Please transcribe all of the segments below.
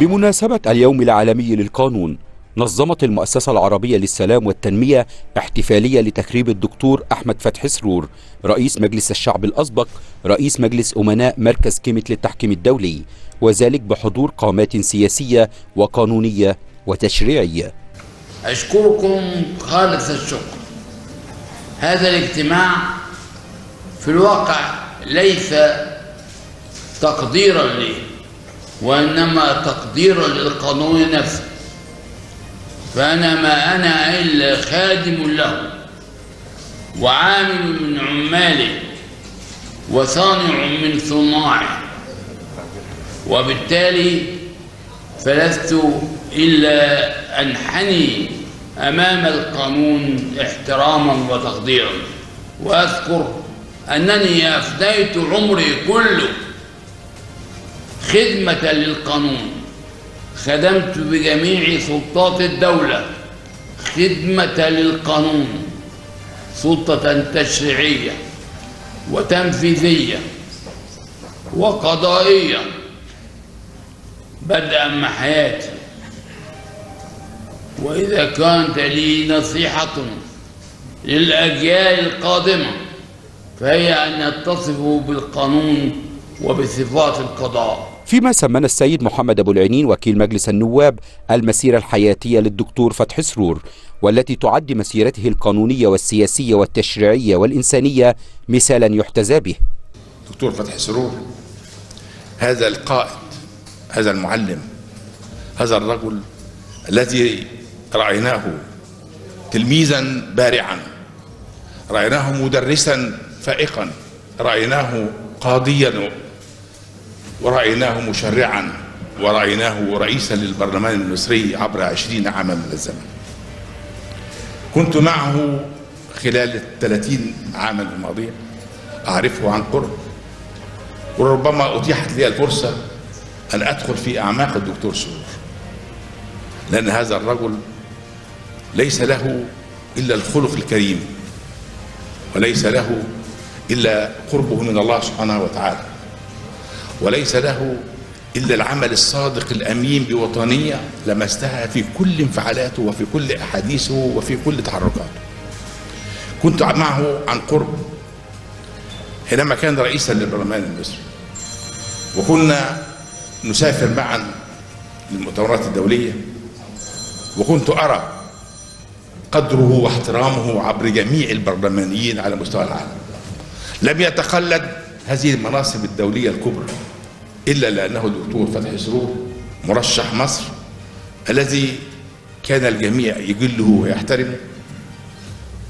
بمناسبة اليوم العالمي للقانون نظمت المؤسسة العربية للسلام والتنمية احتفالية لتكريم الدكتور أحمد فتحي سرور رئيس مجلس الشعب الأسبق رئيس مجلس أمناء مركز كيمة للتحكيم الدولي وذلك بحضور قامات سياسية وقانونية وتشريعية. أشكركم خالص الشكر. هذا الاجتماع في الواقع ليس تقديرا لي. وإنما تقديرا للقانون نفسه. فأنا ما أنا إلا خادم له وعامل من عماله وصانع من صناعه. وبالتالي فلست إلا أنحني أمام القانون احتراما وتقديرا. وأذكر أنني أفديت عمري كله خدمة للقانون. خدمت بجميع سلطات الدولة. خدمة للقانون. سلطة تشريعية وتنفيذية وقضائية. بدءا من حياتي وإذا كانت لي نصيحة للأجيال القادمة فهي أن يتصفوا بالقانون وبصفات القضاء. فيما سمنا السيد محمد أبو العنين وكيل مجلس النواب المسيرة الحياتية للدكتور فتحي سرور والتي تعد مسيرته القانونية والسياسية والتشريعية والإنسانية مثالا يحتذى به. دكتور فتحي سرور هذا القائد هذا المعلم هذا الرجل الذي رأيناه تلميذا بارعا رأيناه مدرسا فائقا رأيناه قاضيا ورأيناه مشرعا ورأيناه رئيسا للبرلمان المصري عبر عشرين عاما من الزمن. كنت معه خلال الثلاثين عاما الماضية. أعرفه عن قرب. وربما أتيحت لي الفرصة أن أدخل في أعماق الدكتور سرور. لأن هذا الرجل ليس له إلا الخلق الكريم وليس له إلا قربه من الله سبحانه وتعالى. وليس له إلا العمل الصادق الأمين بوطنية لمستها في كل انفعالاته وفي كل أحاديثه وفي كل تحركاته كنت معه عن قرب حينما كان رئيسا للبرلمان المصري وكنا نسافر معا للمؤتمرات الدولية وكنت أرى قدره واحترامه عبر جميع البرلمانيين على مستوى العالم. لم يتقلد هذه المناصب الدولية الكبرى. إلا لأنه الدكتور فتحي سرور مرشح مصر الذي كان الجميع يجله ويحترمه.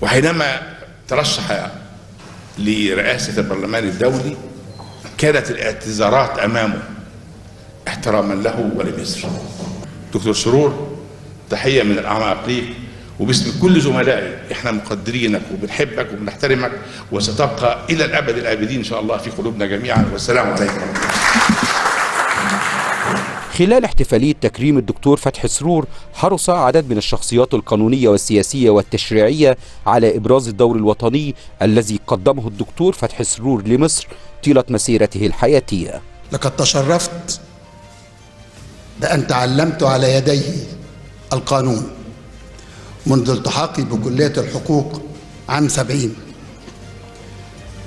وحينما ترشح لرئاسة البرلمان الدولي كانت الاعتذارات أمامه احتراما له ولمصر. دكتور سرور تحية من الأعماق ليك وباسم كل زملائي إحنا مقدرينك وبنحبك وبنحترمك وستبقى إلى الأبد الآبدين إن شاء الله في قلوبنا جميعا والسلام عليكم. خلال احتفالية تكريم الدكتور فتحي سرور حرص عدد من الشخصيات القانونية والسياسية والتشريعية على إبراز الدور الوطني الذي قدمه الدكتور فتحي سرور لمصر طيلة مسيرته الحياتية. لقد تشرفت بأن تعلمت على يديه القانون منذ التحاقي بكلية الحقوق عام سبعين.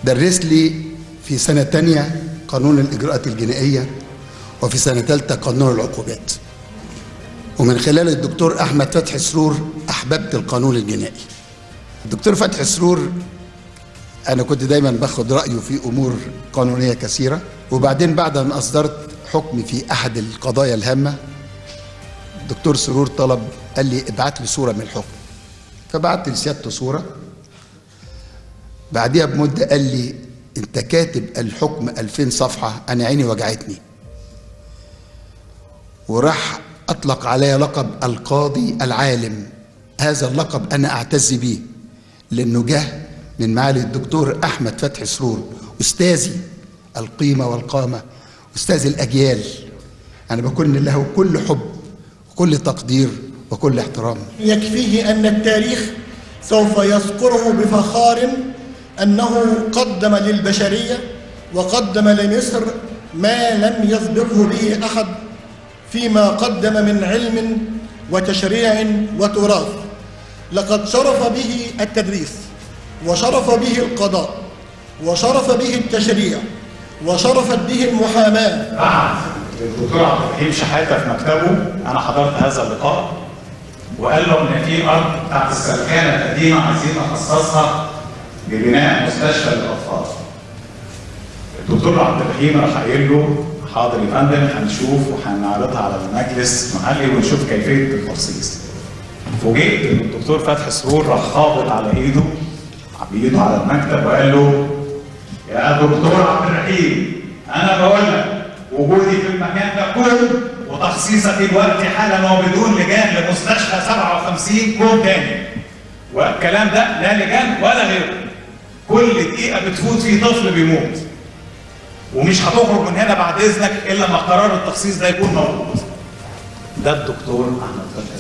درس لي في سنة تانية قانون الإجراءات الجنائية. وفي سنة ثالثة قانون العقوبات. ومن خلال الدكتور أحمد فتحي سرور أحببت القانون الجنائي. الدكتور فتحي سرور أنا كنت دايما باخد رأيه في أمور قانونية كثيرة وبعدين بعد أن أصدرت حكم في أحد القضايا الهامة الدكتور سرور طلب قال لي ابعت لي صورة من الحكم. فبعت لسيادته صورة. بعديها بمدة قال لي أنت كاتب الحكم 2000 صفحة أنا عيني وجعتني. وراح أطلق علي لقب القاضي العالم. هذا اللقب أنا أعتز به لأنه جه من معالي الدكتور أحمد فتحي سرور أستاذي القيمة والقامة أستاذ الأجيال. أنا بكن له كل حب وكل تقدير وكل احترام. يكفيه أن التاريخ سوف يذكره بفخار أنه قدم للبشرية وقدم لمصر ما لم يسبقه به أحد. فيما قدم من علم وتشريع وتراث لقد شرف به التدريس وشرف به القضاء وشرف به التشريع وشرفت به المحاماة بعد الدكتور عبد الرحيم شحاتة في مكتبه أنا حضرت هذا اللقاء وقال له إن في أرض بتاعت السلكانه القديمة عايزين نخصصها لبناء مستشفى للأطفال. الدكتور عبد الرحيم راح قايل له حاضر يا فندم هنشوف وهنعرضها على المجلس المحلي ونشوف كيفية التخصيص. فوجئت إن الدكتور فتحي سرور راح خابط على إيده بايده على المكتب وقال له يا دكتور عبد الرحيم أنا بقول لك وجودي في المكان ده كله وتخصيصك دلوقتي حالا وبدون لجان لمستشفى 57 كوم تاني. والكلام ده لا لجان ولا غيره. كل دقيقة بتفوت فيه طفل بيموت. ومش هتخرج من هنا بعد إذنك إلا لما قرار التخصيص ده يكون موجود. ده الدكتور أحمد فتحي